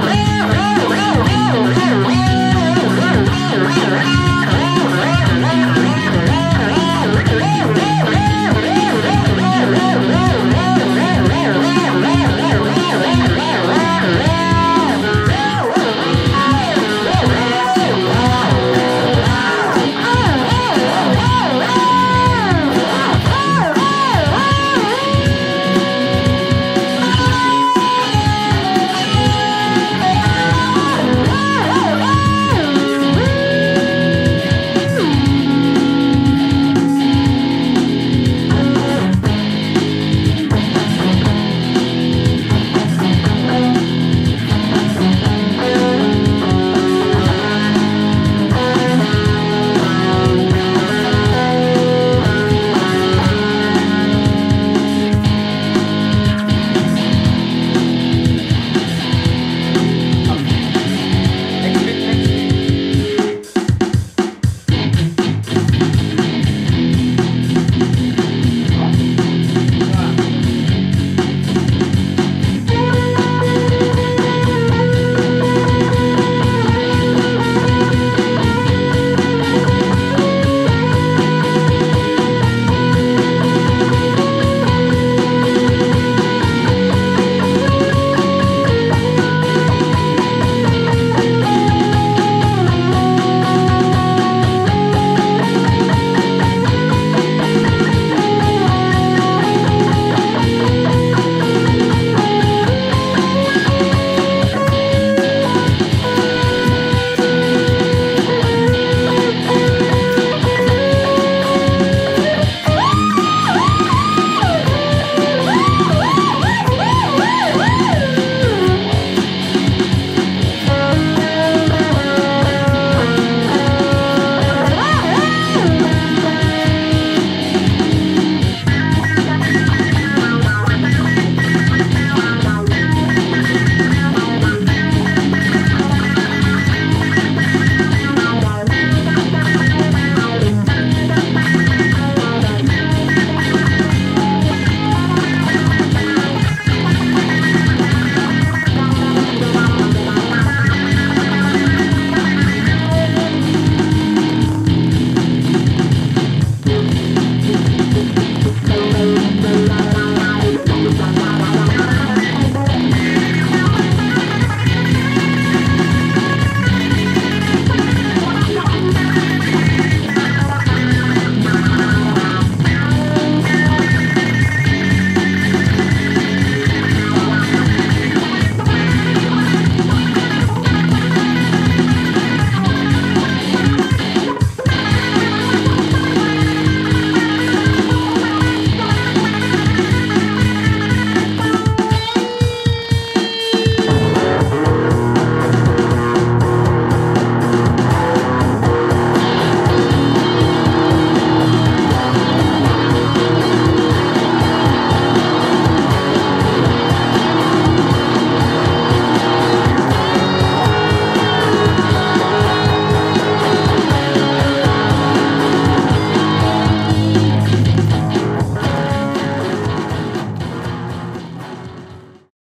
Hey!